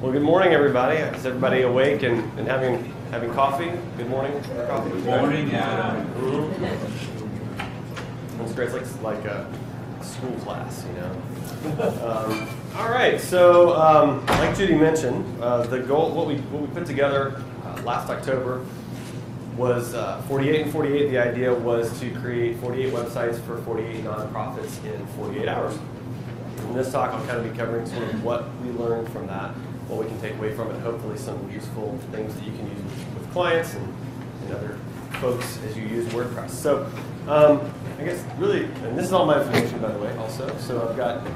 Well, good morning, everybody. Is everybody awake and, and having having coffee? Good morning. Coffee. Good morning, Adam. Mhm. That's great. It's like, like a school class, you know. Um, all right. So, um, like Judy mentioned, uh, the goal, what we what we put together uh, last October was uh, 48 and 48. The idea was to create 48 websites for 48 nonprofits in 48 hours. In this talk, I'll kind of be covering sort of what we learned from that, what we can take away from it, hopefully some useful things that you can use with clients and, and other folks as you use WordPress. So um, I guess really, and this is all my information by the way also, so I've got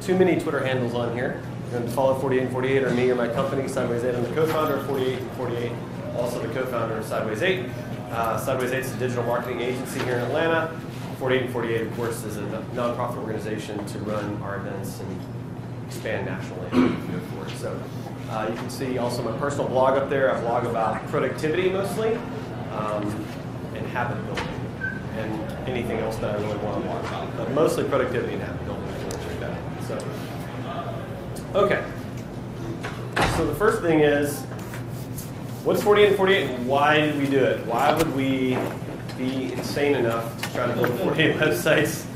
too many Twitter handles on here. To follow 48 and 48 or me or my company, Sideways 8. I'm the co-founder of 48 and 48, also the co-founder of Sideways 8. Uh, Sideways 8 is a digital marketing agency here in Atlanta. 48 and 48, of course, is a nonprofit organization to run our events and expand nationally. So uh, you can see also my personal blog up there. I blog about productivity mostly um, and habit building and anything else that I really want to blog about. But mostly productivity and habit building. if you want to check that out. So, okay. So the first thing is, what's 48 and 48 and why did we do it? Why would we be insane enough to try to build 48 websites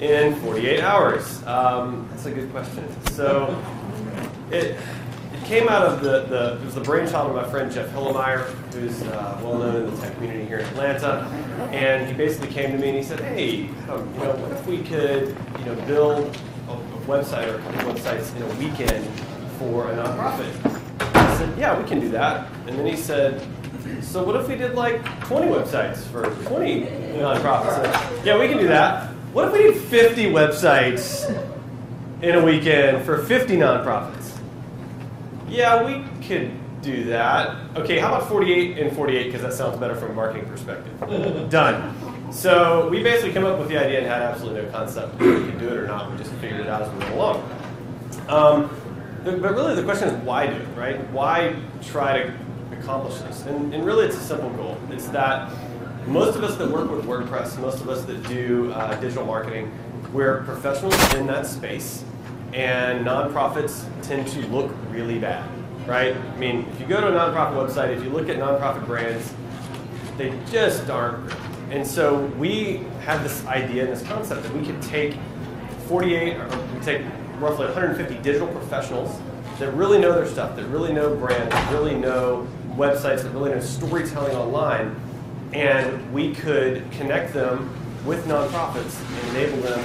in 48 hours? Um, that's a good question. So it, it came out of the, the, it was the brainchild of my friend Jeff Hilimire, who's uh, well known in the tech community here in Atlanta. And he basically came to me and he said, hey, um, you know, what if we could, you know, build a, a website or a couple of websites in a weekend for a nonprofit? I said, yeah, we can do that. And then he said, so what if we did like 20 websites for 20 nonprofits? Yeah, we can do that. What if we did 50 websites in a weekend for 50 nonprofits? Yeah, we could do that. Okay, how about 48 and 48 because that sounds better from a marketing perspective. Done. So we basically came up with the idea and had absolutely no concept if we could do it or not. We just figured it out as we went along. Um, but really, the question is why do it, right? Why try to accomplish this? And, and really, it's a simple goal. It's that most of us that work with WordPress, most of us that do uh, digital marketing, we're professionals in that space, and nonprofits tend to look really bad, right? I mean, if you go to a nonprofit website, if you look at nonprofit brands, they just aren't. And so we had this idea and this concept that we could take 48, or we take roughly 150 digital professionals that really know their stuff, that really know brands, really know websites, that really know storytelling online, and we could connect them with nonprofits and enable them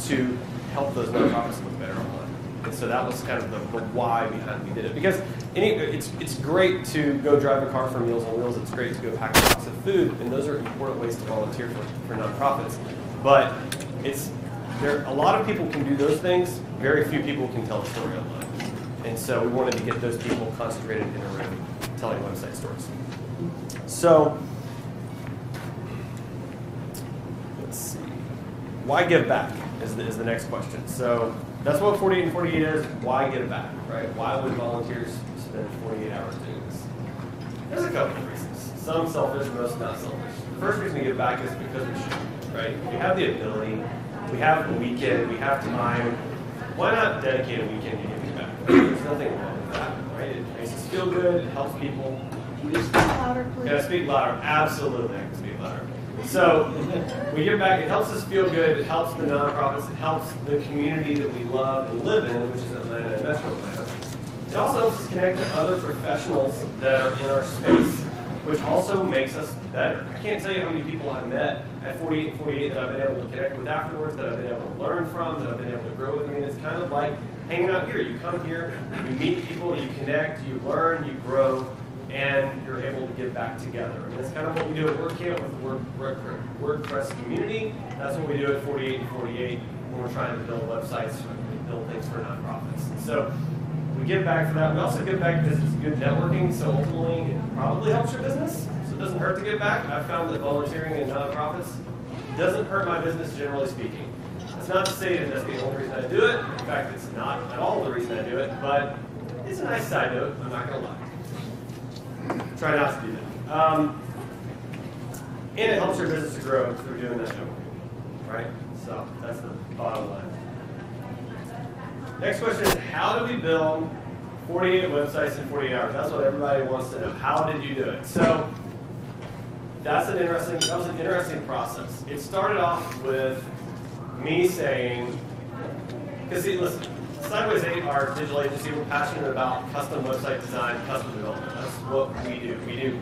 to help those nonprofits look better online. And so that was kind of the, the why behind we did it. Because any, it's, it's great to go drive a car for Meals on Wheels, it's great to go pack a box of food, and those are important ways to volunteer for, for nonprofits. But it's there a lot of people can do those things, very few people can tell a story online. And so we wanted to get those people concentrated in a room telling website stories. So let's see. Why give back is the, is the next question. So that's what 48 and 48 is. Why give back, right? Why would volunteers spend 48 hours doing this? There's a couple of reasons. Some selfish, most not selfish. The first reason to give back is because we should, right? We have the ability, we have a weekend, we have time. Why not dedicate a weekend to giving back? There's nothing wrong with that, right? It makes us feel good, it helps people. Can you speak louder, please? Can I speak louder? Absolutely, I can speak louder. So we give back, it helps us feel good, it helps the nonprofits, it helps the community that we love and live in, which is Atlanta and Metro Atlanta. It also helps us connect with other professionals that are in our space, which also makes us better. I can't tell you how many people I've met at 48 and 48 that I've been able to connect with afterwards, that I've been able to learn from, that I've been able to grow with. I mean, it's kind of like hanging out here. You come here, you meet people, you connect, you learn, you grow, and you're able to give back together. And that's kind of what we do at WordCamp with the Word, Word, WordPress community. That's what we do at 48 and 48 when we're trying to build websites and build things for nonprofits. And so we give back for that. We also give back because it's good networking, so ultimately it probably helps your business. So it doesn't hurt to give back. I've found that volunteering in nonprofits doesn't hurt my business generally speaking. That's not to say that that's the only reason I do it. In fact, it's not at all the reason I do it, but it's a nice side note, I'm not going to lie. Try not to do that. Um, and it helps your business to grow through doing that networking, right? So that's the bottom line. Next question is how do we build 48 websites in 48 hours. That's what everybody wants to know. How did you do it? So that's an interesting. That was an interesting process. It started off with me saying, because see, listen, Sideways 8, our digital agency, we're passionate about custom website design, custom development. That's what we do. We do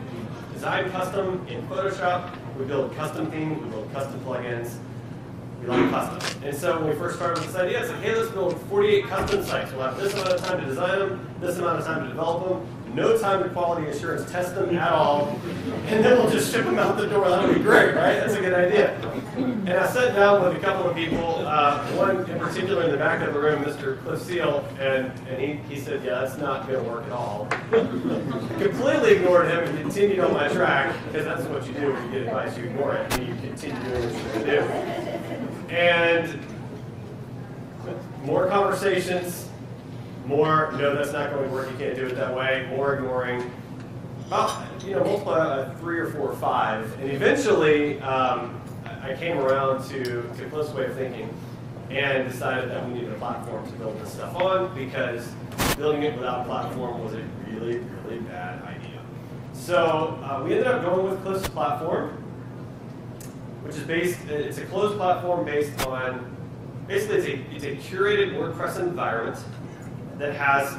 design custom in Photoshop. We build custom themes. We build custom plugins. We like custom. And so when we first started with this idea, it's like, hey, let's build 48 custom sites. We'll have this amount of time to design them, this amount of time to develop them, no time to quality assurance test them at all, and then we'll just ship them out the door. That would be great, right? That's a good idea. And I sat down with a couple of people, uh, one in particular in the back of the room, Mr. Cliff Seal, and, and he, he said, yeah, that's not going to work at all. Completely ignored him and continued on my track, because that's what you do when you get advice, you ignore it, and you continue doing what to do. And more conversations, more, no, that's not going to work, you can't do it that way, more ignoring, about, you know, multiply uh, three or four or five, and eventually um, I came around to, to Cliff's way of thinking and decided that we needed a platform to build this stuff on because building it without a platform was a really, really bad idea. So uh, we ended up going with Cliff's platform, which is based, it's a closed platform based on, basically it's a, it's a curated WordPress environment that has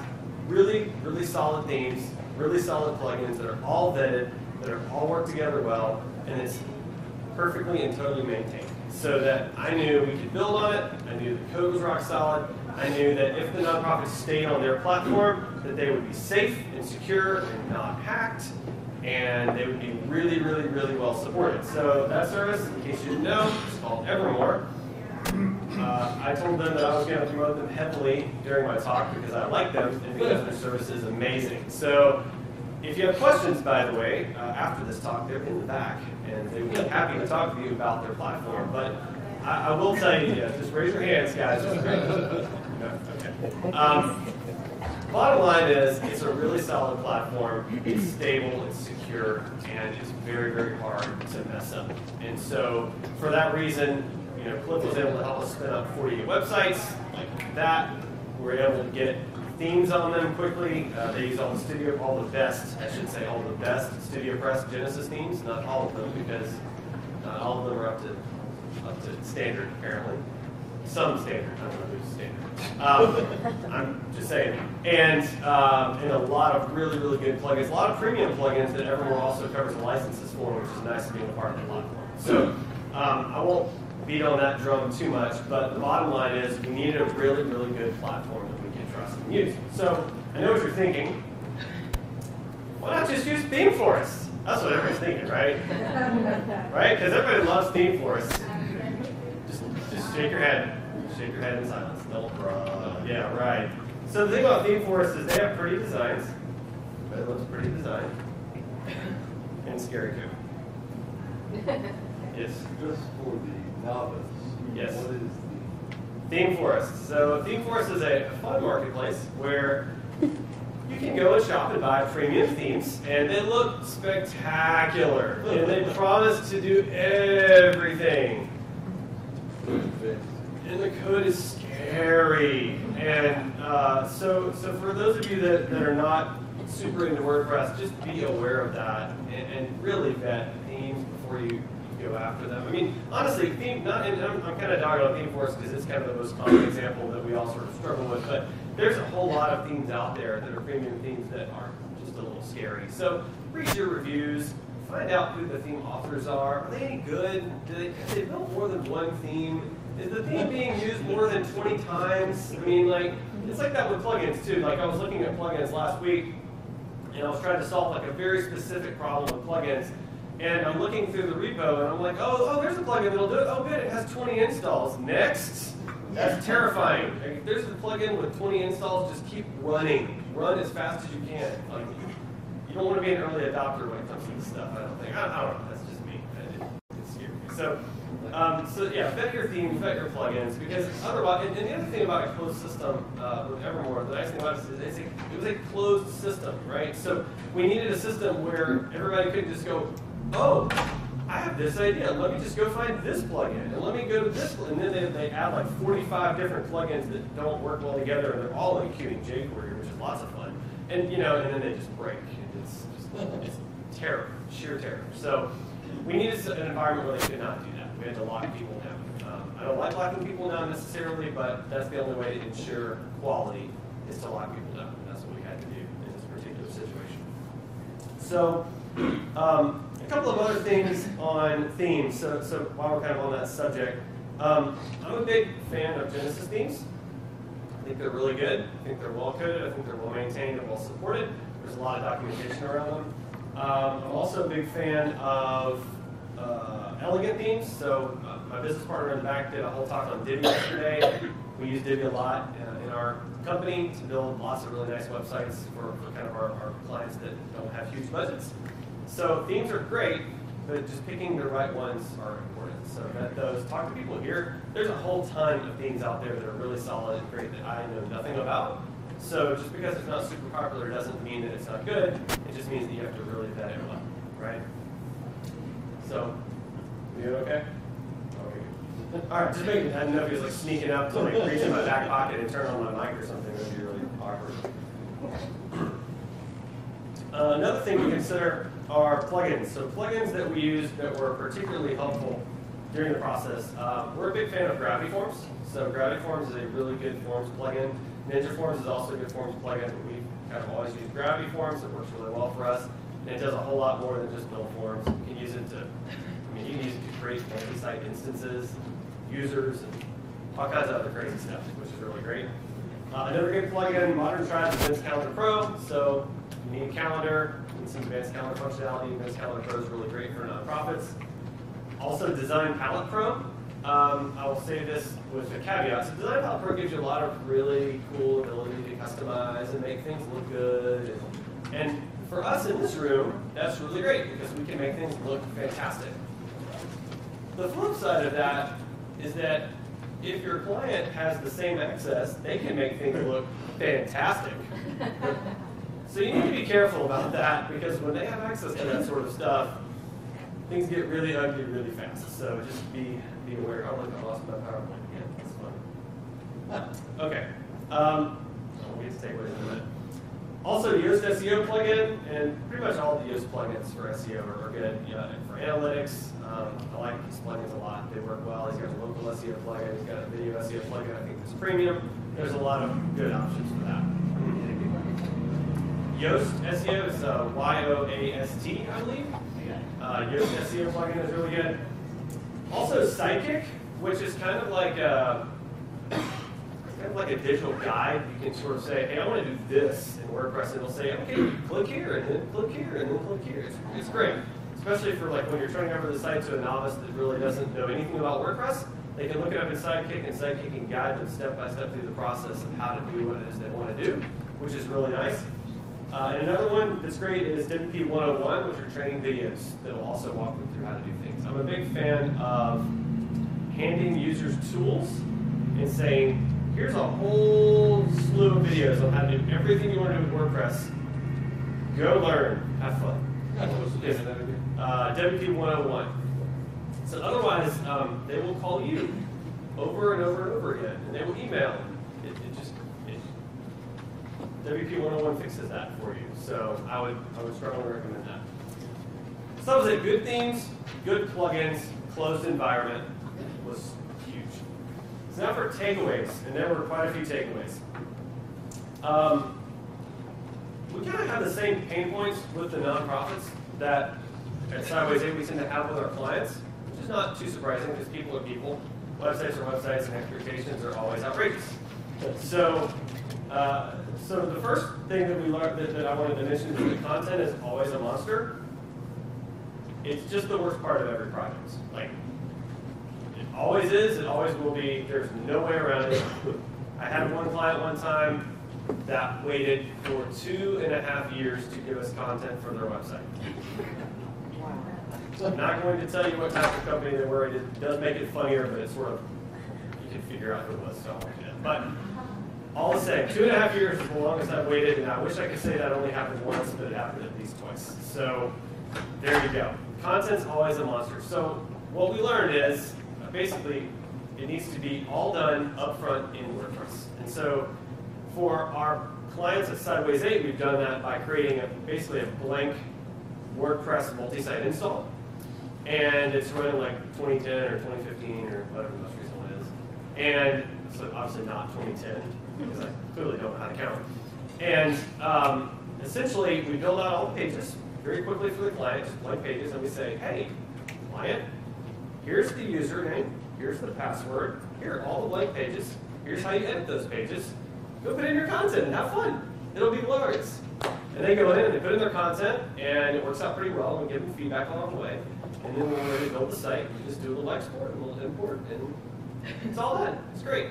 really, really solid themes, really solid plugins that are all vetted, that are all work together well, and it's perfectly and totally maintained. So that I knew we could build on it, I knew the code was rock solid, I knew that if the nonprofits stayed on their platform, that they would be safe and secure and not hacked, and they would be really, really, really well supported. So that service, in case you didn't know, is called Evermore. Uh, I told them that I was going to promote them heavily during my talk because I like them and because their service is amazing. So if you have questions, by the way, uh, after this talk, they're in the back, and they would be happy to talk to you about their platform. But I, I will tell you, yeah, just raise your hands, guys. Just no, okay. Um, bottom line is, it's a really solid platform. It's stable, it's secure, and it's very, very hard to mess up. And so, for that reason, you know, Cliff was able to help us spin up 48 websites like that. We were able to get themes on them quickly. Uh, they use all the Studio, all the best, I should say, all the best Studio Press Genesis themes. Not all of them, because not all of them are up to up to standard apparently. Some standard. I don't know who's standard. Um, I'm just saying. And um, and a lot of really really good plugins. A lot of premium plugins that Evermore also covers the licenses for, which is nice to be a part of the platform. So um, I won't beat on that drum too much, but the bottom line is we need a really, really good platform that we can trust and use. So I know what you're thinking. Why not just use ThemeForest? That's what everybody's thinking, right? right? Because everybody loves ThemeForest. Just, just shake your head. Shake your head in silence. Don't, uh, yeah, right. So the thing about ThemeForest is they have pretty designs. It looks pretty design. And scary too. Yes. Just for the novice. Yes. What is the? ThemeForest. So ThemeForest is a fun marketplace where you can go and shop and buy premium themes, and they look spectacular. And they promise to do everything. And the code is scary. And uh, so, so for those of you that, that are not super into WordPress, just be aware of that and, and really vet themes before you go after them. I mean, honestly, theme, not, and I'm, I'm kind of dogging on ThemeForest because it's kind of the most common example that we all sort of struggle with, but there's a whole lot of themes out there that are premium themes that are just a little scary. So read your reviews, find out who the theme authors are. Are they any good? Do they, have they more than one theme? Is the theme being used more than 20 times? I mean, like, it's like that with plugins too. Like I was looking at plugins last week, and I was trying to solve like a very specific problem with plugins. And I'm looking through the repo, and I'm like, oh, oh, there's a plugin that'll do it. Oh, good, it has 20 installs. Next. That's terrifying. Like, if there's a plugin with 20 installs, just keep running. Run as fast as you can. Like, you don't want to be an early adopter when it comes to this stuff. I don't think. I, I don't know. That's just me. It's scary. So, um, so yeah, vet your themes, vet your plugins, because otherwise, and, and the other thing about a closed system uh, with Evermore, the nice thing about it is a, it was a closed system, right? So we needed a system where everybody could just go, oh, I have this idea. Let me just go find this plugin, and let me go to this, and then they, they add like 45 different plugins that don't work well together, and they're all enqueuing jQuery, which is lots of fun. And you know, and then they just break. It's just it's terror, sheer terror. So we needed an environment where they could not do that. We had to lock people down. Um, I don't like locking people down necessarily, but that's the only way to ensure quality is to lock people down. And that's what we had to do in this particular situation. So, um, a couple of other things on themes. So, so while we're kind of on that subject, um, I'm a big fan of Genesis themes. I think they're really good. I think they're well coded. I think they're well maintained and well supported. There's a lot of documentation around them. Um, I'm also a big fan of uh, elegant themes. So uh, my business partner in the back did a whole talk on Divi yesterday. We use Divi a lot uh, in our company to build lots of really nice websites for, for kind of our, our clients that don't have huge budgets. So themes are great, but just picking the right ones are important. So vet those. Talk to people here. There's a whole ton of themes out there that are really solid and great that I know nothing about. So just because it's not super popular doesn't mean that it's not good. It just means that you have to really vet it well, right? So, you okay? Okay. All right, just making. I didn't know if he was like sneaking up to like reach in my back pocket and turn on my mic or something. That would be really awkward. Uh, another thing to consider are plugins. So plugins that we use that were particularly helpful during the process. Uh, we're a big fan of Gravity Forms. So Gravity Forms is a really good Forms plugin. Ninja Forms is also a good Forms plugin. We kind of always use Gravity Forms. It works really well for us. And it does a whole lot more than just build forms. You can use it to, I mean, you can use it to create multi-site instances, users, and all kinds of other crazy stuff, which is really great. Uh, another good plugin, Modern Tribe's Advanced Calendar Pro. So you need a calendar, you need some advanced calendar functionality. Advanced Calendar Pro is really great for nonprofits. Also, Design Palette Pro. Um, I will say this with a caveat. So Design Palette Pro gives you a lot of really cool ability to customize and make things look good. And, and for us in this room, that's really great because we can make things look fantastic. The flip side of that is that if your client has the same access, they can make things look fantastic. So you need to be careful about that because when they have access to that sort of stuff, things get really ugly really fast. So just be be aware. Oh look, I lost my PowerPoint again. That's fun. Okay. Um, we'll get to takeaways in a minute. Also, Yoast SEO plugin, and pretty much all the Yoast plugins for SEO are, good. Yeah, and for analytics, um, I like these plugins a lot. They work well. He's got a local SEO plugin. He's got a video SEO plugin. I think it's premium. There's a lot of good options for that. Yoast SEO is uh, Y-O-A-S-T, I believe. Uh, Yoast SEO plugin is really good. Also, Sidekick, which is kind of like a kind of like a digital guide. You can sort of say, hey, I want to do this in WordPress, and it'll say, okay, click here, and then click here, and then click here. It's, it's great, especially for like when you're turning over the site to a novice that really doesn't know anything about WordPress. They can look it up in Sidekick, and Sidekick can guide them step by step through the process of how to do what it is they want to do, which is really nice. Uh, and another one that's great is WP 101, which are training videos that will also walk them through how to do things. I'm a big fan of handing users tools and saying, here's a whole slew of videos on how to do everything you want to do with WordPress. Go learn, have fun. Yes. Uh, WP 101. So otherwise, um, they will call you over and over and over again, and they will email. It, it just it, WP 101 fixes that for you. So I would I would strongly recommend that. So that was it. Good themes, good plugins, closed environment was huge. So now for takeaways, and there were quite a few takeaways. Um, we kind of have the same pain points with the nonprofits that at Sideways 8 we tend to have with our clients, which is not too surprising because people are people. Websites are websites and expectations are always outrageous. So, uh, so the first thing that we learned that, that I wanted to mention is the content is always a monster. It's just the worst part of every project. Like, always is, it always will be. There's no way around it. I had one client one time that waited for two and a half years to give us content for their website. I'm not going to tell you what type of company they were. It does make it funnier, but it's sort of, you can figure out who it was, so I won't do that. But all the same, two and a half years is the longest I've waited, and I wish I could say that only happened once, but it happened at least twice. So There you go. Content's always a monster. So what we learned is basically it needs to be all done upfront in WordPress. And so for our clients at Sideways 8, we've done that by creating a, basically a blank WordPress multi-site install. And it's running like 2010 or 2015 or whatever the most recent one is. And so obviously not 2010 because I clearly don't know how to count. And um, essentially, we build out all the pages very quickly for the client, just blank pages, and we say, hey, client, here's the username, here's the password, here are all the blank pages, here's how you edit those pages. Go put in your content and have fun. It'll be glorious. And they go in and they put in their content, and it works out pretty well. We give them feedback along the way. And then when we're ready to build the site, we just do a little export, and a little import, and it's all done. It's great.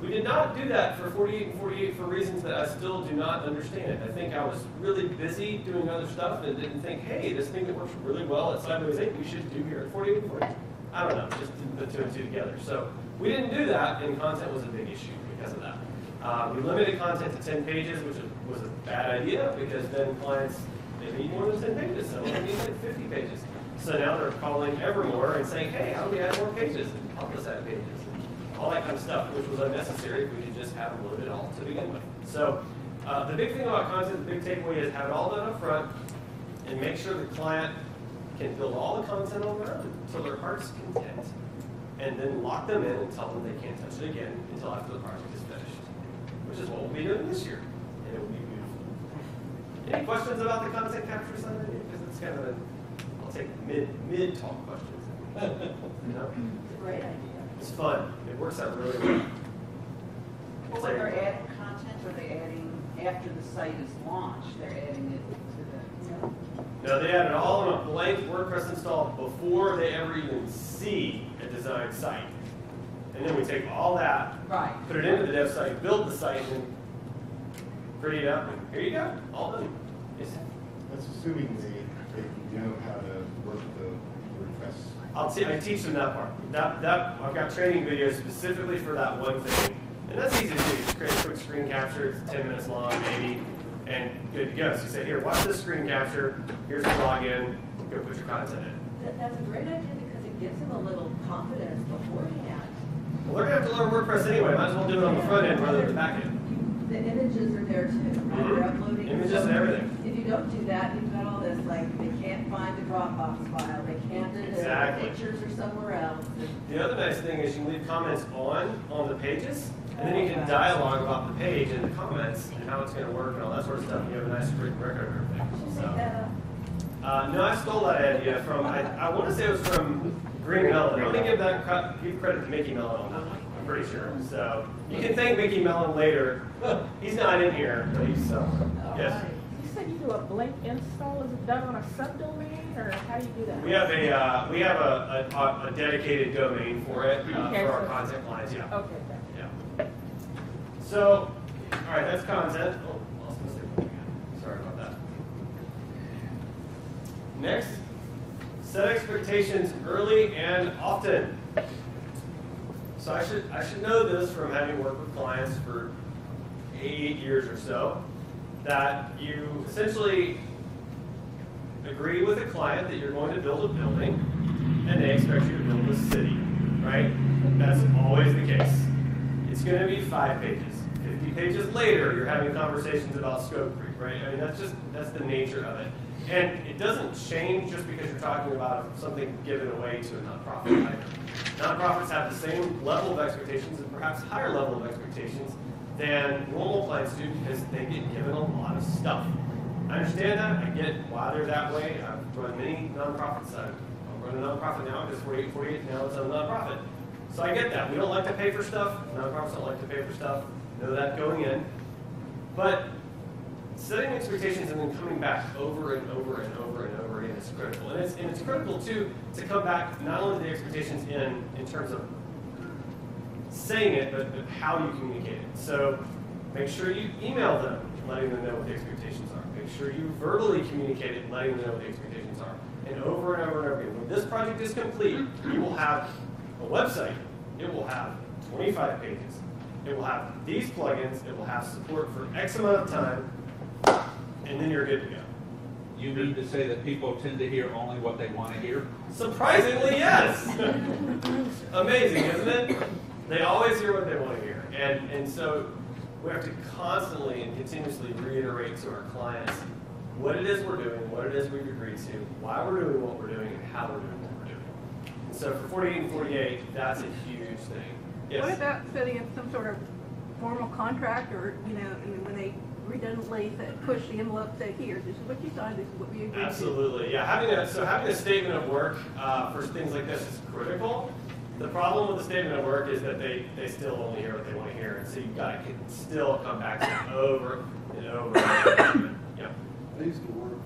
We did not do that for 48 and 48 for reasons that I still do not understand. I think I was really busy doing other stuff and didn't think, hey, this thing that works really well at Sideways 8, we should do here at 48 and 48. I don't know, just put two and two together. So we didn't do that, and content was a big issue because of that. Uh, we limited content to 10 pages, which was a bad idea because then clients, they need more than 10 pages, so they need like 50 pages. So now they're calling Evermore and saying, hey, how do we add more pages? And help us add pages all that kind of stuff, which was unnecessary if we could just have them loaded all to begin with. So uh, the big thing about content, the big takeaway is have it all done up front and make sure the client can build all the content on their own until their heart's content, and then lock them in and tell them they can't touch it again until after the project is finished, which is what we'll be doing this year, and it will be beautiful. Any questions about the content capture side of it? Because it's kind of a, I'll take mid mid talk questions. you know? It's a great idea. It's fun. It works out really well. Well, when they're adding content, are they adding, after the site is launched, they're adding it to the, you know? No, they add it all in a blank WordPress install before they ever even see a design site. And then we take all that, Right. put it into the dev site, build the site, and pretty it up, and here you go, all done. It's- That's assuming they, they know how to work the WordPress. I'll te- I teach them that part. That, that, I've got training videos specifically for that one thing. And that's easy to do. Just create a quick screen capture, it's ten minutes long maybe, and good to go. So you say, here, watch this screen capture, here's the login, go put your content in. That, that's a great idea because it gives them a little confidence beforehand. Well, they're gonna have to learn WordPress anyway, might as well do it on the front end rather than the back end. The images are there too, right? They're Mhm. uploading. Images and everything. If you don't do that, you've got all this, like, they can't find the Dropbox file, they can't, the Exactly. pictures are somewhere else. The other nice thing is you can leave comments on, on the pages, and then you can dialogue about the page and the comments and how it's gonna work and all that sort of stuff. You have a nice written record of everything, so. Uh, no, I stole that idea from, I, I wanna say it was from GreenMellen. I'm gonna give that, give credit to Mickey Mellen on that one, I'm pretty sure. So, you can thank Mickey Mellen later. He's not in here, but he's, uh, yes. You said you do a blank install, is it done on a subdomain, or how do you do that? We have a, uh, we have a, a, a dedicated domain for it, uh, Okay, for our so- content clients, yeah. Okay, thank you. Yeah. So, all right, that's content. Oh, lost my stick again. Sorry about that. Next, set expectations early and often. So I should I should know this from having worked with clients for eight years or so, that you essentially agree with a client that you're going to build a building, and they expect you to build a city, right? That's always the case. It's going to be five pages. 50 pages later, you're having conversations about scope creep, right? I mean, that's just, that's the nature of it. And it doesn't change just because you're talking about something given away to a nonprofit. Nonprofits have the same level of expectations and perhaps higher level of expectations than normal clients do because they get given a lot of stuff. I understand that. I get why they're that way. I've run many nonprofits. I run a nonprofit now because 48, 48 now it's a nonprofit. So I get that. We don't like to pay for stuff. Nonprofits don't like to pay for stuff. Know that going in. But setting expectations and then coming back over and over and over and over again is critical. And it's, and it's critical too to come back not only the expectations in in terms of saying it, but, but how you communicate it. So make sure you email them, letting them know what the expectations are. Make sure you verbally communicate it, letting them know what the expectations are. And over and over and over again. When this project is complete, you will have a website. It will have 25 pages. It will have these plugins. It will have support for X amount of time. And then you're good to go. You mean to say that people tend to hear only what they want to hear? Surprisingly, yes. Amazing, isn't it? They always hear what they want to hear. And, and so we have to constantly and continuously reiterate to our clients what it is we're doing, what it is we've agreed to, why we're doing what we're doing, and how we're doing what we're doing. And so for 48 and 48, that's a huge thing. Yes? What about setting up some sort of formal contract or, you know, I mean, when they redundantly say, push the envelope, say, here, this is what you signed, this is what we agreed to. Absolutely, yeah. Having a, so having a statement of work uh, for things like this is critical. The problem with the statement of work is that they, they still only hear what they want to hear, and so you've got to still come back to it over and over. And over. Yeah. I used to work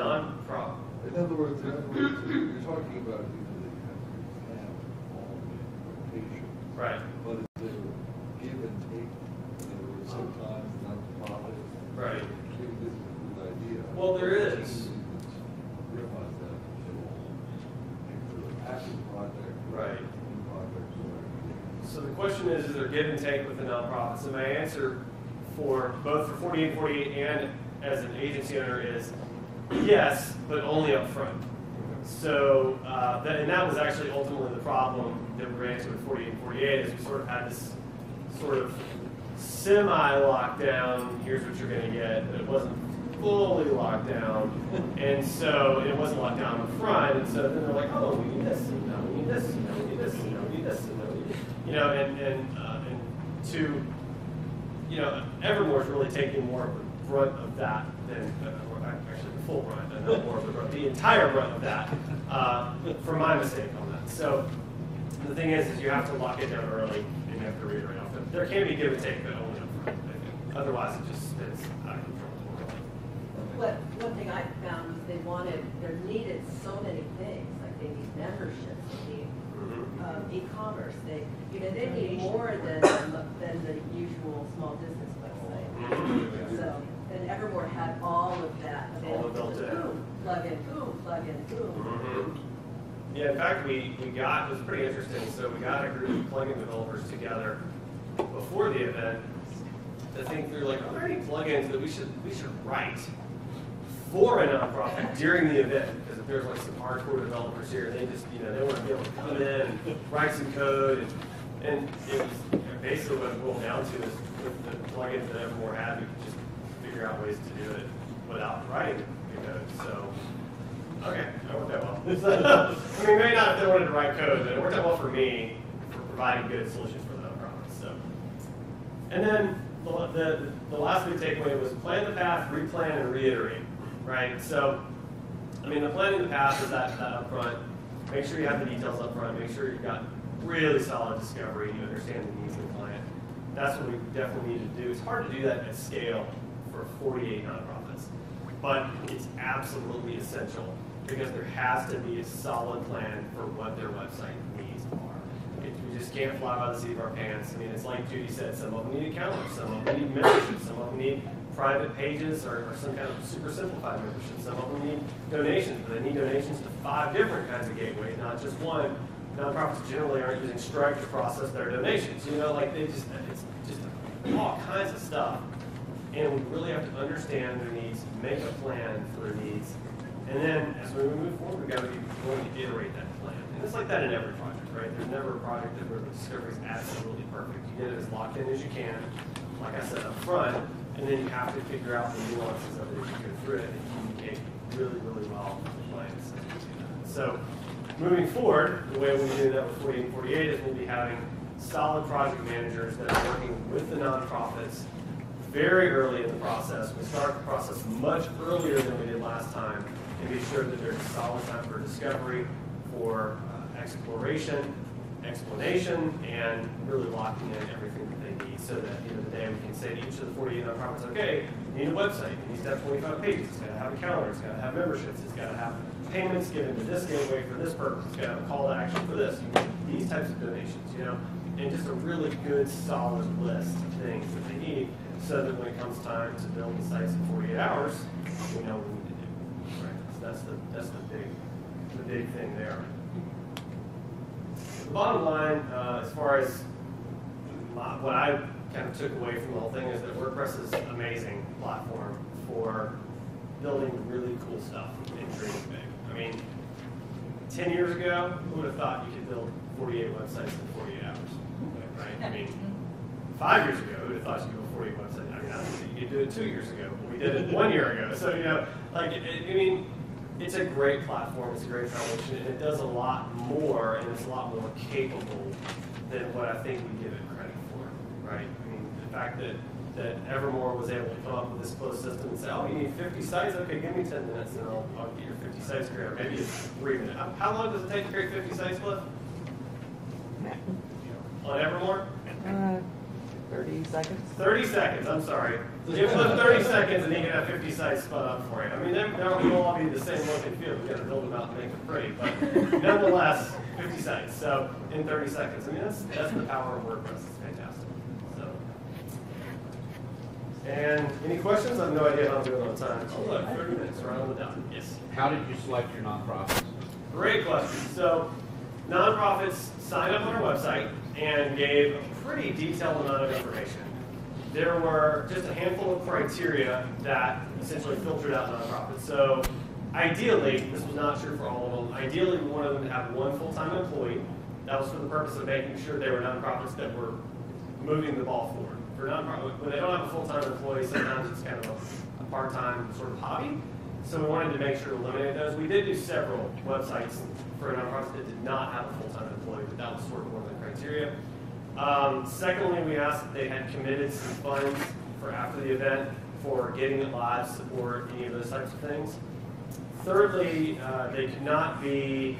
non-profit. In other words, in other words, you're talking about usually have to have all the rotation, Right. but they were give and take, there were sometimes nonprofits. Right. Maybe this is a good idea. Well, there is. Realize that, so, for the passion project. Right. So the question is, is there give and take with the nonprofits? And my answer for both for 48 48 and as an agency owner is yes, but only up front. So, uh, that, and that was actually ultimately the problem that we ran into with 48 and 48 is we sort of had this sort of semi-lockdown, here's what you're going to get, but it wasn't fully locked down. And so it wasn't locked down up front, and so then they're like, oh, we need this, and now we need this, and now we need this, and now we need this, and now we need you know, and, and, uh, and to, you know, Evermore's really taking more of the brunt of that than, uh, full brunt, and not more of the brunt, the entire brunt of that, uh, for my mistake on that. So the thing is, is you have to lock it down early, and you have to reiterate often. There can be give and take, but only up front, I think. Otherwise, it just spins out of control. What, one thing I found was they wanted, there needed so many things, like they need memberships, they need Mhm. um, e-commerce, they, you know, they need more than, than the usual small business website. Mhm. So, and Evermore had all of that All available. built in. Boom, plug in, boom, plug in, boom. Mhm. Yeah, in fact, we, we got, it was pretty interesting, so we got a group of plugin developers together before the event to think through like, are there any plugins that we should, we should write for a nonprofit during the event? Because if there's like some hardcore developers here, and they just, you know, they want to be able to come in and write some code and, and it was basically what it boiled down to is with the plugins that Evermore had, we could just figure out ways to do it without writing code, so. Okay, that worked out well. I mean, maybe not if they wanted to write code, but it worked out well for me for providing good solutions for the nonprofits. So, and then the, the, the last big takeaway was plan the path, replan, and reiterate. Right. So, I mean, the planning the path is that, that up front. Make sure you have the details up front. Make sure you've got really solid discovery. You understand the needs of the client. That's what we definitely need to do. It's hard to do that at scale for 48 nonprofits, but it's absolutely essential because there has to be a solid plan for what their website needs are. It, we just can't fly by the seat of our pants. I mean, it's like Judy said, some of them need accountants, some of them need memberships, some of them need private pages or, or some kind of super simplified membership. Some of them need donations, but they need donations to five different kinds of gateways, not just one. Nonprofits generally aren't using Stripe to process their donations. You know, like they just, it's just all kinds of stuff. And we really have to understand their needs, make a plan for their needs, and then as we move forward, we've got to be willing to iterate that plan. And it's like that in every project, right? There's never a project that where the discovery is absolutely perfect. You get it as locked in as you can, like I said up front, and then you have to figure out the nuances of it as you go through it and communicate really, really well with the clients. So moving forward, the way we do that with 48 and 48 is we'll be having solid project managers that are working with the nonprofits very early in the process. We start the process much earlier than we did last time and be sure that there's a solid time for discovery, for uh, exploration, explanation, and really locking in everything that they need so that at the end of the day we can say to each of the 48 nonprofits, okay, you need a website, you need to have 25 pages, it's got to have a calendar, it's got to have memberships, it's got to have payments given to this gateway for this purpose, it's got to have a call to action for this, these types of donations, you know, and just a really good solid list of things that they need so that when it comes time to build the sites in 48 hours, we know what we need to do. Right? So that's the that's the big the big thing there. the bottom line, uh, as far as my, what I kind of took away from the whole thing is that WordPress is an amazing platform for building really cool stuff and dreaming big. I mean, 10 years ago, who would have thought you could build 48 websites in 48 hours? Right? I mean, five years ago, who would have thought you could build 48 websites? I mean, obviously, you could do it two years ago. We did it one year ago. So, you know, like, it, it- I mean, it's a great platform, it's a great foundation, and it does a lot more, and it's a lot more capable than what I think we give it credit for, right? I mean, the fact that, that Evermore was able to come up with this closed system and say, oh, you need 50 sites? Okay, give me 10 minutes, and I'll, I'll get your 50 sites created. Maybe it's three minutes. How- How long does it take to create 50 sites, Cliff? On Evermore? Uh, Thirty seconds? 30 seconds, I'm sorry. Give Cliff 30 seconds and he can have 50 sites spun up for you. I mean, they're, they're will all be the same look and feel. We've got to build them out and make them pretty, but nonetheless, 50 sites. So in 30 seconds. I mean, that's, that's the power of WordPress. It's fantastic. So. And any questions? I have no idea how I'm doing on time. Oh, look, 30 minutes, right on the dot. Yes. How did you select your nonprofits? Great question. So, nonprofits sign up on our website and gave a pretty detailed amount of information. There were just a handful of criteria that essentially filtered out nonprofits. So, ideally, this was not true for all of them. Ideally, we wanted them to have one full-time employee. That was for the purpose of making sure they were nonprofits that were moving the ball forward. For nonprofit, when they don't have a full-time employee, sometimes it's kind of a, a part-time sort of hobby. So we wanted to make sure to eliminate those. We did do several websites for nonprofits that did not have a full-time employee, but that was sort of one of the criteria. Um, secondly, we asked that they had committed some funds for after the event for getting live, support, any of those types of things. Thirdly, uh, they could not be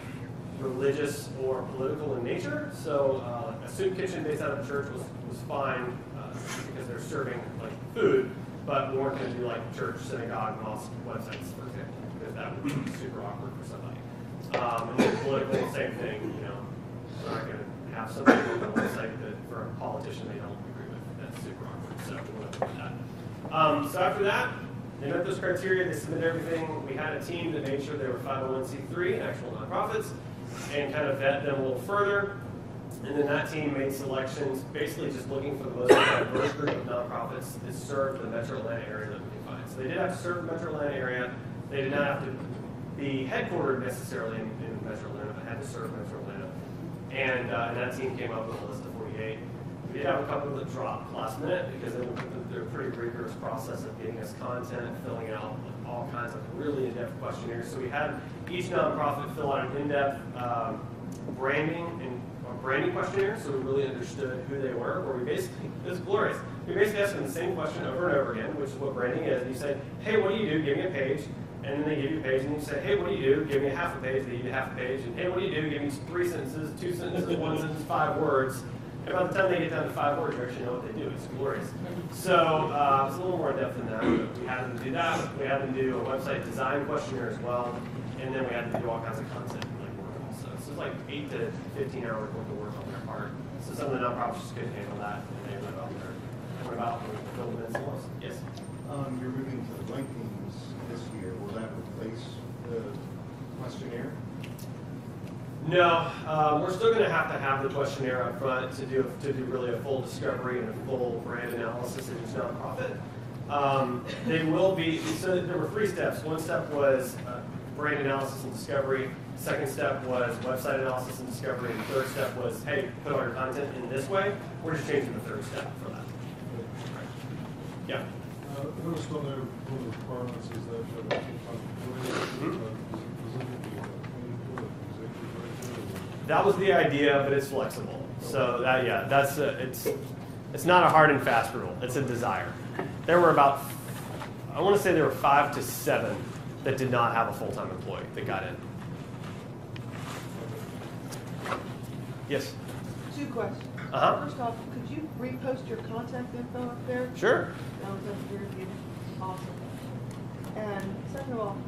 religious or political in nature. So uh, a soup kitchen based out of a church was, was fine uh, because they're serving like food, but we weren't going to do like church, synagogue, mosque websites, for example, because that would be super awkward for somebody. Um, and then political, same thing. You know, not going to have somebody on the website that for a politician they don't agree with. That's super awkward. So we won't that. Um, so after that, they met those criteria, they submitted everything. We had a team that made sure they were 501c3, actual nonprofits, and kind of vet them a little further. And then that team made selections, basically just looking for the most diverse group of nonprofits that serve the metro Atlanta area that we can find. So they did have to serve the metro Atlanta area. They did not have to be headquartered necessarily in, in metro Atlanta, but had to serve metro. And, uh, and that team came up with a list of 48. We did have a couple that dropped last minute because they went through a pretty rigorous process of getting us content, filling out all kinds of really in-depth questionnaires. So we had each nonprofit fill out an in-depth um, branding and or branding questionnaire, so we really understood who they were. Where we basically, it was glorious. We basically asked them the same question over and over again, which is what branding is. And you said, "Hey, what do you do? Give me a page." And then they give you a page, and you say, "Hey, what do you do? Give me a half a page." They give you half a page, and "Hey, what do you do? Give me three sentences, two sentences, one sentence, five words." And by the time they get down to five words, you actually know what they do. It's glorious. So uh, it's a little more in depth than that. We had them do that. We had them do a website design questionnaire as well, and then we had them do all kinds of content like work also. So it's like eight to fifteen hours worth of work on their part. So some of the nonprofits just couldn't handle that, and they went out there What about the. Yes. Um, you're moving to rankings this year, will that replace the questionnaire? No, uh, we're still going to have to have the questionnaire up front to do to do really a full discovery and a full brand analysis of each nonprofit. Um, they will be so there were three steps. One step was uh, brand analysis and discovery. Second step was website analysis and discovery. And third step was hey, put all your content in this way. We're just changing the third step for that. Yeah. Uh, I noticed on there, one of the requirements is that you have a full-time employee. Mhm. Uh, is it- is it gonna be a twenty-four executive right there, or- That was the idea, but it's flexible. So that yeah, that's a, it's it's not a hard and fast rule. It's a desire. There were about I want to say there were five to seven that did not have a full time employee that got in. Yes. Two questions. Uh-huh. First off, could you repost your contact info up there? Sure. That was up here, awesome. And second of all,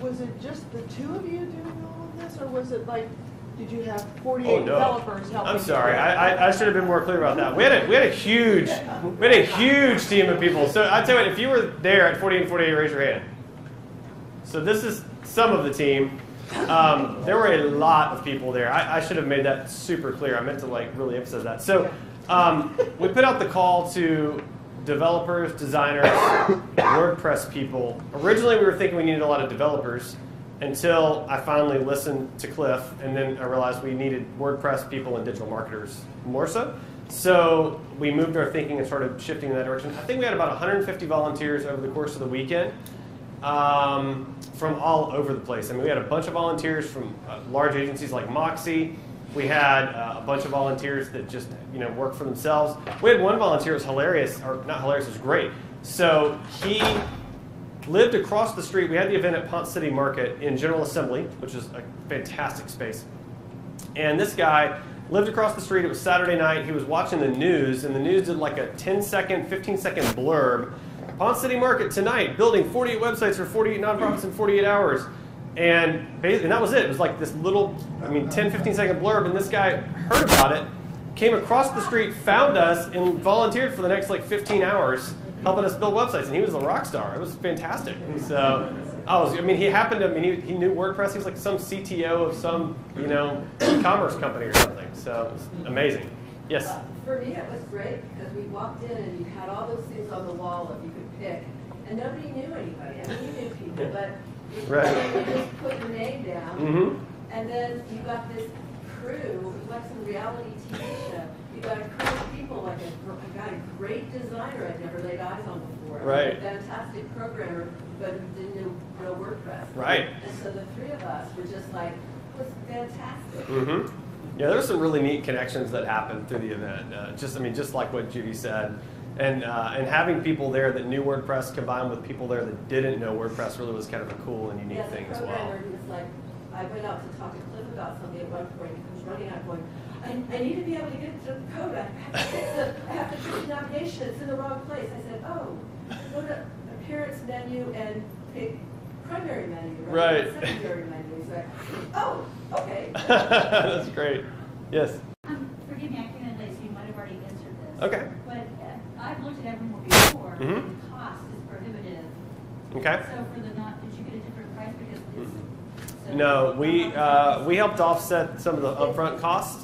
was it just the two of you doing all of this, or was it like, did you have Oh forty-eight no. developers helping? I'm sorry. I, I, I should have been more clear about that. We had a we had a huge we had a huge team of people. So I tell you what, if you were there at 48 48, raise your hand. So this is some of the team. Um, there were a lot of people there. I, I should have made that super clear. I meant to like really emphasize that. So um, we put out the call to developers, designers, WordPress people. Originally, we were thinking we needed a lot of developers until I finally listened to Cliff, and then I realized we needed WordPress people and digital marketers more so. So we moved our thinking and started shifting in that direction. I think we had about 150 volunteers over the course of the weekend um, from all over the place. I mean, we had a bunch of volunteers from uh, large agencies like Moxie. We had uh, a bunch of volunteers that just you know work for themselves. We had one volunteer who was hilarious, or not hilarious, it was great. So he lived across the street. We had the event at Ponce City Market in General Assembly, which is a fantastic space. And this guy lived across the street. It was Saturday night. He was watching the news, and the news did like a 10 second, 15 second blurb. Ponce City Market tonight, building 48 websites for 48 nonprofits in 48 hours. And, and that was it. It was like this little, I mean, 10, 15 second blurb. And this guy heard about it, came across the street, found us, and volunteered for the next like 15 hours helping us build websites. And he was a rock star. It was fantastic. So, I was, I mean, he happened to, I mean, he, he knew WordPress. He was like some CTO of some, you know, e-commerce company or something. So, it was amazing. Yes. Uh, For me, it was great because we walked in and you had all those things on the wall that you could pick, and nobody knew anybody. I mean, you knew people, but you, Right. just put your name down, Mm-hmm. and then you got this crew, like some reality TV show. Got a people, like a, got a great designer I'd never laid eyes on before. Right. A fantastic programmer, but who didn't know, know WordPress. Right. And so the three of us were just like, it was fantastic. Mm-hmm. Yeah, there were some really neat connections that happened through the event. Uh, just, I mean, just like what Judy said, and uh, and having people there that knew WordPress combined with people there that didn't know WordPress really was kind of a cool and unique Yes, thing as well. programmer, he was like, I went out to talk to Cliff about something at one point, he was running out going, I, I need to be able to get to the code, I have to fix the, I have to fix the navigation, it's in the wrong place. I said, oh, go to appearance menu and pick primary menu, Right. rather than secondary menu. He's like, oh, okay. That's great. Yes. Um, forgive me, I came in late, so you might have already answered this. Okay. But uh, I've looked at Evermore before, Mhm. and the cost is prohibitive. Okay. So for the not, did you get a different price because it's? so- No, we uh, we helped offset some of the upfront costs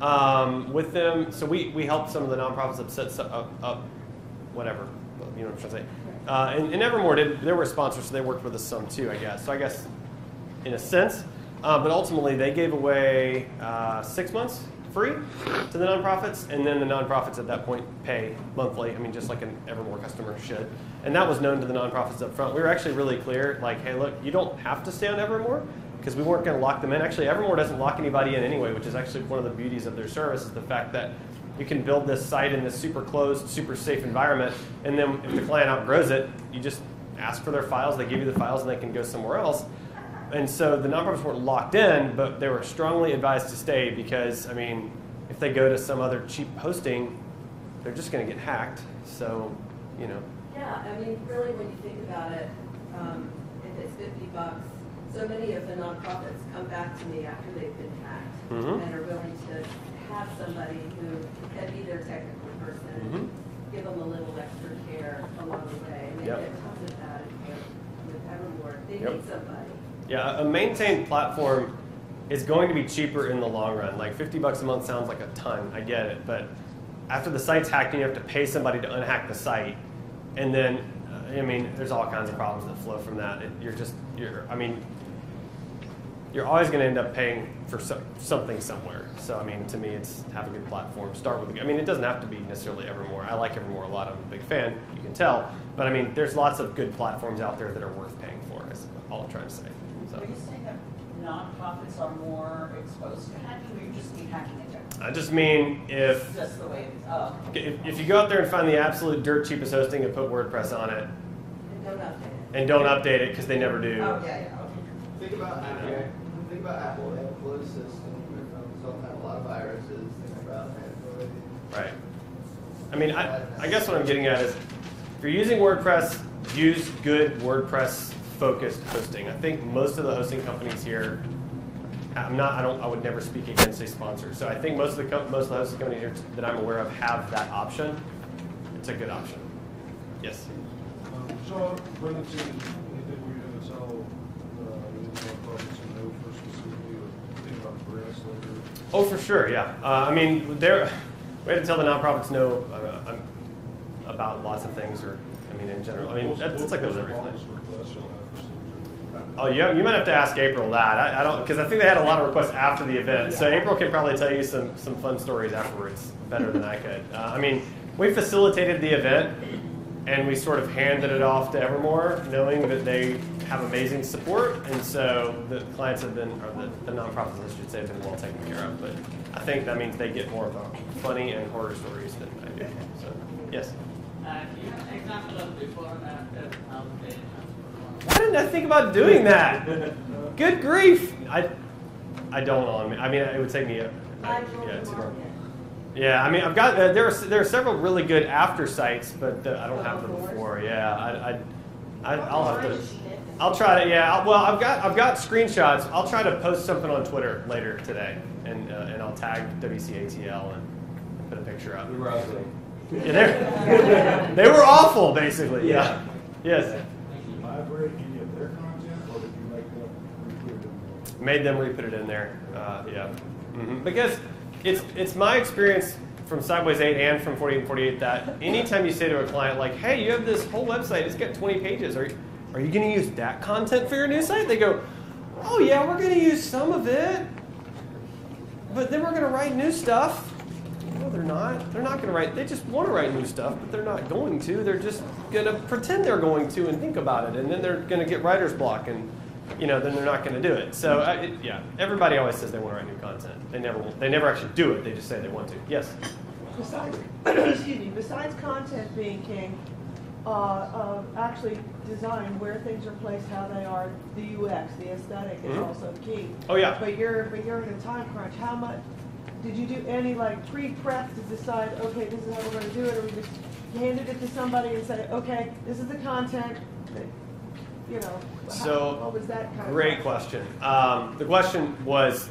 um, with them. So we, we helped some of the nonprofits upset up, up whatever you know what I'm trying to say. Uh, and, and Evermore did. They were sponsors, so they worked with us some too, I guess. So I guess in a sense, uh, but ultimately they gave away uh, six months free to the nonprofits, and then the nonprofits at that point pay monthly. I mean, just like an Evermore customer should. And that was known to the nonprofits up front. We were actually really clear, like, hey, look, you don't have to stay on Evermore because we weren't going to lock them in. Actually, Evermore doesn't lock anybody in anyway, which is actually one of the beauties of their service is the fact that you can build this site in this super closed, super safe environment, and then if the client outgrows it, you just ask for their files, they give you the files, and they can go somewhere else. And so the nonprofits weren't locked in, but they were strongly advised to stay because, I mean, if they go to some other cheap hosting, they're just going to get hacked. So, you know, Yeah, I mean, really, when you think about it, um, if it's fifty bucks, so many of the nonprofits come back to me after they've been hacked Mhm. and are willing to have somebody who can be their technical person, Mhm. give them a little extra care along the way. And they Yep. get tons of that with Evermore. They Yep. need somebody. yeah, a maintained platform is going to be cheaper in the long run. Like 50 bucks a month sounds like a ton. I get it, but after the site's hacked, and you have to pay somebody to unhack the site, and then, uh, I mean, there's all kinds of problems that flow from that. It, you're just, you're, I mean, you're always going to end up paying for so, something somewhere. So, I mean, to me, it's have a good platform. Start with, a- I mean, it doesn't have to be necessarily Evermore. I like Evermore a lot. I'm a big fan. You can tell. But I mean, there's lots of good platforms out there that are worth paying for. Is all I'm trying to say. So. Are you saying that nonprofits are more exposed to hacking, or you just mean hacking in general? I just mean if, just the way it is. Oh, if if you go out there and find the absolute dirt cheapest hosting and put WordPress on it And don't update it. and don't update it because they never do. oh, yeah, yeah, okay. Think about Apple. Think about Apple. They have a closed system. Their phones don't have a lot of viruses. Think about Android. Right. I mean, I, I guess what I'm getting at is if you're using WordPress, use good WordPress focused hosting. I think most of the hosting companies here, I'm not, I don't, I would never speak against a sponsor. So I think most of the, com- most of the hosting companies here that I'm aware of have that option. It's a good option. Yes. Um, So, Brendan, you said we were gonna tell, uh, the nonprofits to know Oh, for sure, yeah. Uh, I mean, there, we had to tell the nonprofits no uh, um, about lots of things, or I mean, in general. I mean, that's, it's like those everything. Oh, yeah, you might have to ask April that. I, I don't, because I think they had a lot of requests after the event. So April can probably tell you some, some fun stories afterwards better than I could. Uh, I mean, we facilitated the event and we sort of handed it off to Evermore, knowing that they have amazing support. And so the clients have been, or the, the nonprofits, I should say, have been well taken care of. But I think that means they get more of the funny and horror stories than I do. So, yes. Uh, do you have an example of before and after how Why didn't I think about doing that? Good grief! I, I don't know. I mean, it would take me a, I yeah, drove too the long. market. Yeah, I mean, I've got uh, there are there are several really good after sites, but uh, I don't have them before. Yeah, I, I, I I'll have to. I'll try to. Yeah, I'll, well, I've got I've got screenshots. I'll try to post something on Twitter later today, and uh, and I'll tag WCATL and put a picture up. We were there. Yeah, they they were awful, basically. Yeah. Yes. Did you migrate any of their content, or did you make them re-put it in there? made them re-put it in there. Uh, yeah, hmm because it's it's my experience from Sideways 8 and from 48 and 48 that anytime you say to a client like, "Hey, you have this whole website, it's got 20 pages. Are you, are you going to use that content for your new site?" They go, "Oh yeah, we're going to use some of it, but then we're going to write new stuff." No, they're not. They're not going to write. They just want to write new stuff, but they're not going to. They're just going to pretend they're going to and think about it, and then they're going to get writer's block, and you know, then they're not going to do it. So, uh, it, yeah, everybody always says they want to write new content. They never. They never actually do it. They just say they want to. Yes. Besides, excuse me, besides content being king, uh, uh, actually design where things are placed, how they are, the UX, the aesthetic is Mhm. also key. Oh yeah. But you're, but you're in a time crunch. How much, did you do any like pre-prep to decide, okay, this is how we're gonna do it, or we just handed it to somebody and said, okay, this is the content, you know? how- So, What was that kind of? Great question. Um, the question was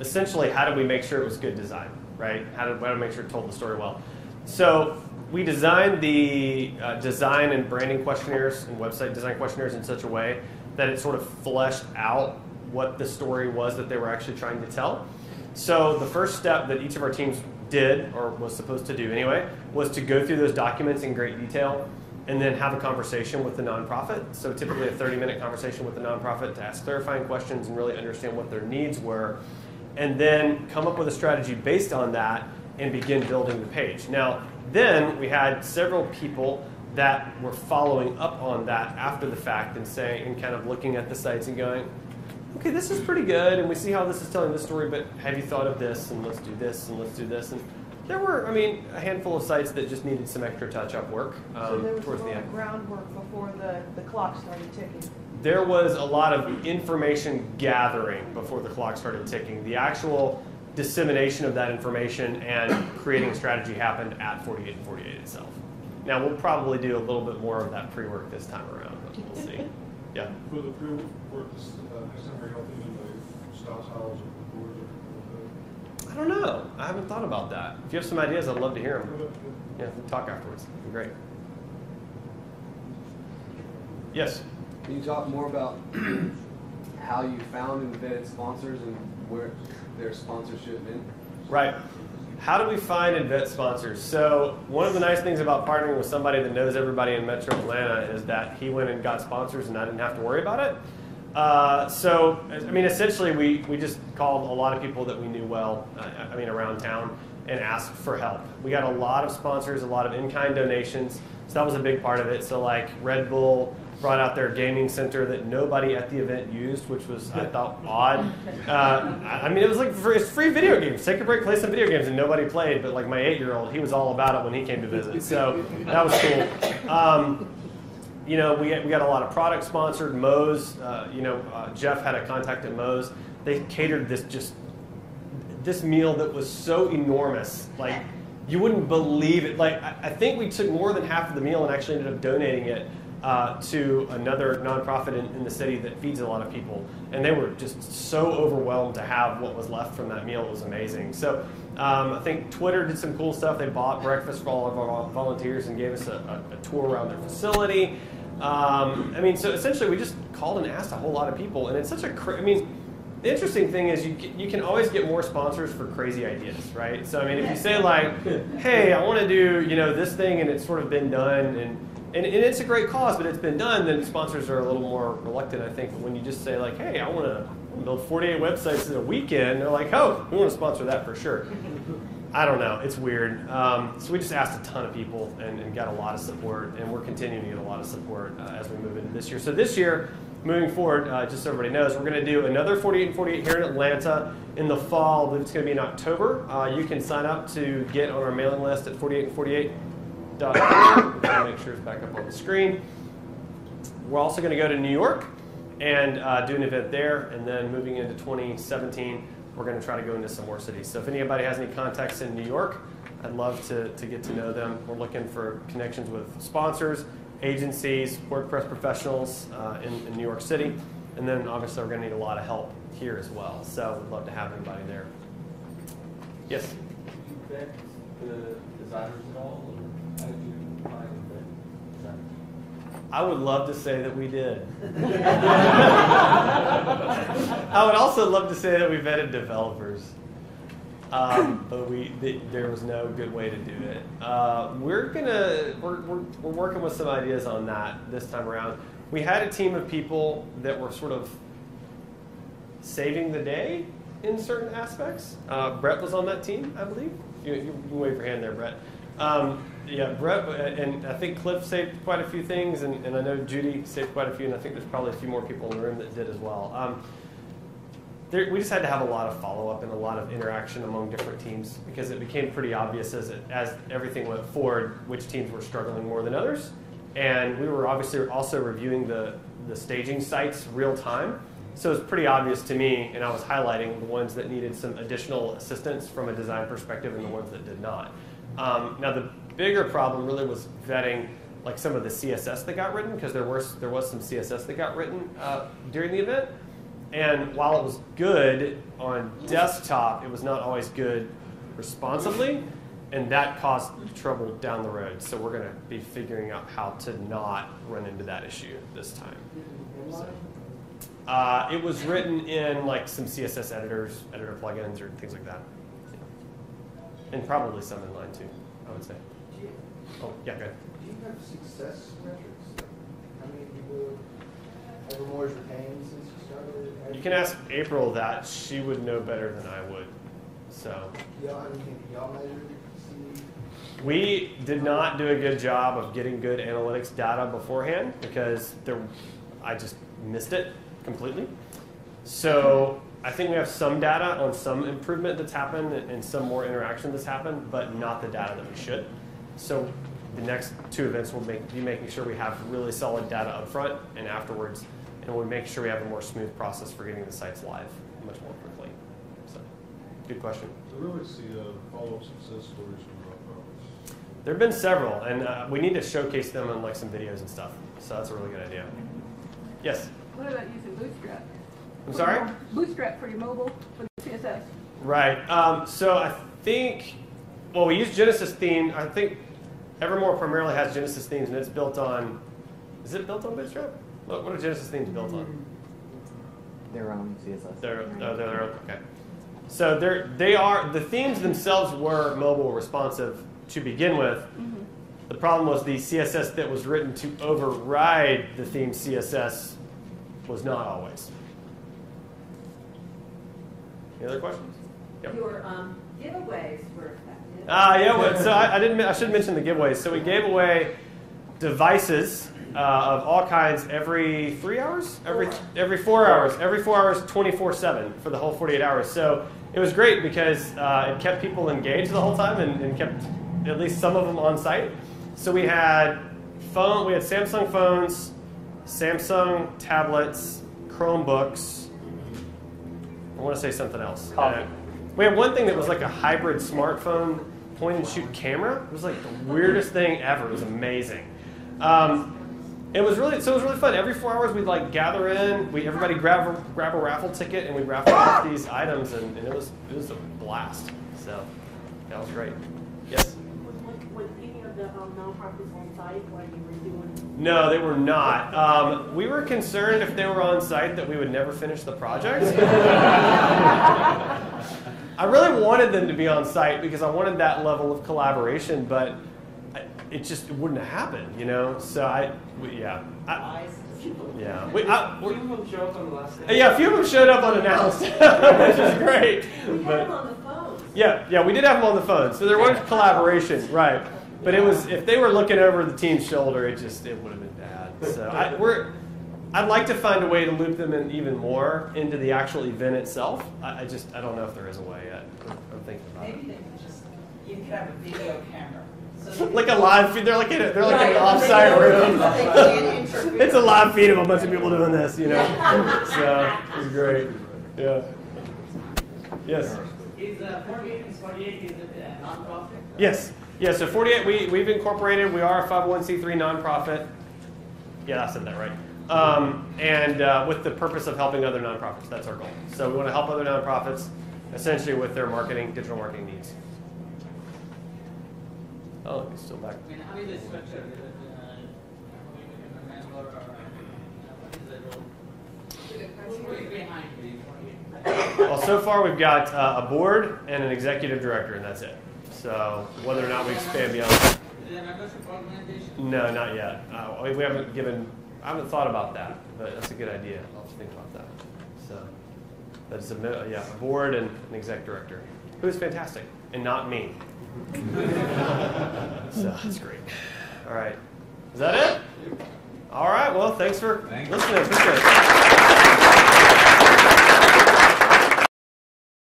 essentially how do we make sure it was good design, right? How do, how do we make sure it told the story well? So we designed the uh, design and branding questionnaires and website design questionnaires in such a way that it sort of fleshed out what the story was that they were actually trying to tell. So the first step that each of our teams did, or was supposed to do anyway, was to go through those documents in great detail and then have a conversation with the nonprofit. So typically a 30 minute conversation with the nonprofit to ask clarifying questions and really understand what their needs were, and then come up with a strategy based on that and begin building the page. Now, then we had several people that were following up on that after the fact and saying and kind of looking at the sites and going, okay, this is pretty good, and we see how this is telling the story, but have you thought of this, and let's do this, and let's do this. And there were, I mean, a handful of sites that just needed some extra touch-up work um, So there was a towards the lot end. of groundwork before the, the clock started ticking. There was a lot of information gathering before the clock started ticking. The actual dissemination of that information and creating a strategy happened at 48 and 48 itself. Now, we'll probably do a little bit more of that pre-work this time around, but we'll see. Yeah. For the field work, this, uh, next time we're helping in the Stoss House or the boards. I don't know. I haven't thought about that. If you have some ideas, I'd love to hear them. Yeah, talk afterwards. It'd be great. Yes. Can you talk more about how you found and vetted sponsors and where their sponsorship been? Right. How do we find and vet sponsors? So one of the nice things about partnering with somebody that knows everybody in Metro Atlanta is that he went and got sponsors, and I didn't have to worry about it. Uh, so I mean, essentially, we we just called a lot of people that we knew well. Uh, I mean, around town, and asked for help. We got a lot of sponsors, a lot of in-kind donations. So that was a big part of it. So like Red Bull brought out their gaming center that nobody at the event used, which was I thought odd. Uh, I mean, it was like for, it's free video games. Take a break, play some video games, and nobody played. But like my eight-year-old, he was all about it when he came to visit. So that was cool. Um, you know, we, we got a lot of products sponsored. Moe's, uh, you know, uh, Jeff had a contact at Moe's. They catered this just this meal that was so enormous, like you wouldn't believe it. Like I, I think we took more than half of the meal and actually ended up donating it uh, to another nonprofit in, in the city that feeds a lot of people, and they were just so overwhelmed to have what was left from that meal. It was amazing. So um, I think Twitter did some cool stuff. They bought breakfast for all of our volunteers and gave us a, a, a tour around their facility. Um, I mean, so essentially, we just called and asked a whole lot of people, and it's such a. I mean, the interesting thing is you you can always get more sponsors for crazy ideas, right? So I mean, if you say like, "Hey, I want to do you know this thing," and it's sort of been done, and, and and it's a great cause, but it's been done, then sponsors are a little more reluctant, I think. But when you just say like, "Hey, I want to build 48 websites in a weekend," they're like, "Oh, we want to sponsor that for sure." I don't know. It's weird. Um, so we just asked a ton of people and, and got a lot of support, and we're continuing to get a lot of support uh, as we move into this year. So this year, moving forward, uh, just so everybody knows, we're going to do another 48 and 48 here in Atlanta in the fall. I believe it's going to be in October. Uh, you can sign up to get on our mailing list at 48in48.org. We'll make sure it's back up on the screen. We're also going to go to New York and uh, do an event there, and then moving into 2017 we're going to try to go into some more cities. So if anybody has any contacts in New York, I'd love to, to get to know them. We're looking for connections with sponsors, agencies, WordPress professionals uh, in, in New York City. And then obviously we're going to need a lot of help here as well. So we'd love to have anybody there. Yes? You vet the designers at all, or how did you find and vet designers? I would love to say that we did. I would also love to say that we vetted developers, um, but we th- there was no good way to do it. Uh, we're gonna we're, we're, we're working with some ideas on that this time around. We had a team of people that were sort of saving the day in certain aspects. Uh, Brett was on that team, I believe. You, you wave your hand there, Brett. Um, yeah, Brett, uh, and I think Cliff saved quite a few things, and, and I know Judy saved quite a few, and I think there's probably a few more people in the room that did as well. Um, there, we just had to have a lot of follow up and a lot of interaction among different teams because it became pretty obvious as, it, as everything went forward which teams were struggling more than others. And we were obviously also reviewing the, the staging sites real time. So it was pretty obvious to me, and I was highlighting the ones that needed some additional assistance from a design perspective and the ones that did not. Um, now, the bigger problem really was vetting like some of the CSS that got written because there was there was some CSS that got written uh, during the event, and while it was good on desktop, it was not always good responsibly, and that caused trouble down the road. So we're going to be figuring out how to not run into that issue this time. So, uh, it was written in like some CSS editors, editor plugins, or things like that, and probably some inline too. I would say. Oh, yeah, go ahead. Do you have success metrics? How many people Evermore's retained since you started? You can ask April that. She would know better than I would. So Y'all, y'all measure, we did not do a good job of getting good analytics data beforehand because there, I just missed it completely. So I think we have some data on some improvement that's happened and some more interaction that's happened, but not the data that we should. So the next two events will make, be making sure we have really solid data up front and afterwards, and we'll make sure we have a more smooth process for getting the sites live much more quickly. So, good question. So really see uh, follow-up success stories from our properties. There have been several, and uh, we need to showcase them in like some videos and stuff. So that's a really good idea. Yes. What about using Bootstrap? I'm sorry. Bootstrap for your mobile, for the CSS. Right. Um, so I think, well, we use Genesis theme. I think Evermore primarily has Genesis themes, and it's built on. Is it built on Bootstrap? What, what are Genesis themes built on? Their own CSS. They're, oh, they're their own. Okay. So they're they are the themes themselves were mobile responsive to begin with. The problem was the CSS that was written to override the theme CSS was not always. Any other questions? Yep. Your um, giveaways were Ah, yeah. Well, so I, I didn't. I should mention the giveaways. So we gave away devices uh, of all kinds every three hours, every every four hours, every four hours, twenty four seven for the whole forty eight hours. So it was great because uh, it kept people engaged the whole time and, and kept at least some of them on site. So we had phone. We had Samsung phones, Samsung tablets, Chromebooks. I want to say something else. Uh, we had one thing that was like a hybrid smartphone point and shoot camera. It was like the weirdest thing ever. It was amazing. Um, it was really so. It was really fun. Every four hours, we'd like gather in. We everybody grab a, grab a raffle ticket and we raffle off these items, and, and it was it was a blast. So that was great. Yes. Was one any of the um, nonprofits on site while you were doing? No, they were not. Um, we were concerned if they were on site that we would never finish the project. I really wanted them to be on site because I wanted that level of collaboration, but I- it just it wouldn't happen, you know. So I, we, yeah, I, yeah, we, I, Few we're, of them show up on the last day. yeah. A few of them showed up unannounced, which is great. We had But- them on the phones. yeah, yeah, we did have them on the phone, so there was collaboration, right? But it was if they were looking over the team's shoulder, it just it would have been bad. So I, we're, I'd like to find a way to loop them in even more into the actual event itself. I, I just I don't know if there is a way yet. I'm, I'm thinking about it. Maybe they could just, you could have a video camera. so Like a live feed, they're like in a, they're like in an Right, offsite they- room. they it's a live feed of a bunch of people doing this, you know. So it's great. Yeah. Yes. Is uh, 48 is 48 is it a nonprofit? Yes. Yeah, so 48, we, we've incorporated, we are a 501c3 nonprofit. Yeah, I said that right. Um, and uh, with the purpose of helping other nonprofits, that's our goal. So we want to help other nonprofits essentially with their marketing, digital marketing needs. Oh, he's still back. I mean, how is the structure? Is it, uh, we become a member or, you know, what is the role? Who is behind the 48? Well, so far we've got uh, a board and an executive director, and that's it. So whether or not we expand beyond that. Is it a membership organization? No, not yet. Uh, we haven't given, I haven't thought about that, but that's a good idea. I'll have to think about that. So, that's a, yeah, a board and an exec director, who is fantastic, and not me. so, that's great. All right. Is that it? All right, well, thanks for listening. Appreciate it.